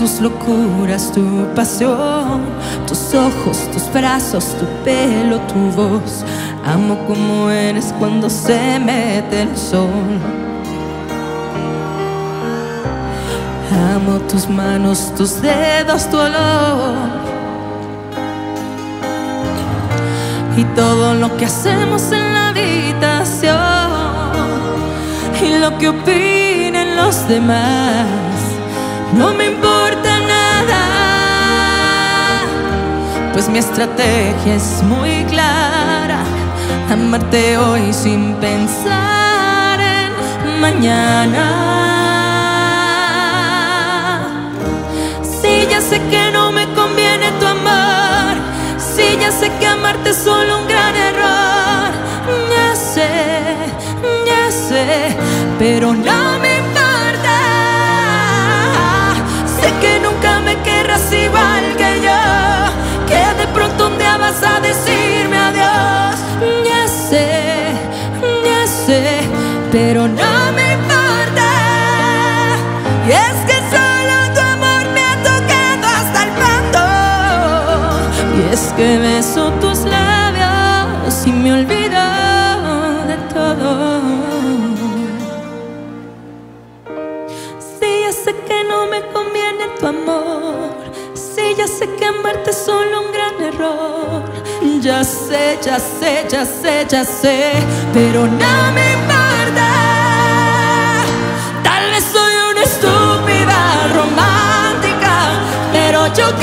tus locuras, tu pasión, tus ojos, tus brazos, tu pelo, tu voz. Amo como eres cuando se mete el sol. Amo tus manos, tus dedos, tu olor. Y todo lo que hacemos en la habitación. Y lo que opinen los demás. No me importa nada. Pues mi estrategia es muy clara. Amarte hoy sin pensar en mañana. Si ya sé que no me conviene tu amor, si ya sé que amarte es solo un gran error, ya sé, ya sé, pero no pero no me importa. Y es que solo tu amor me ha tocado hasta el fondo. Y es que beso tus labios y me olvido de todo. Si ya sé que no me conviene tu amor, si ya sé que amarte es solo un gran error. Ya sé, ya sé, ya sé, ya sé, pero no me importa. don't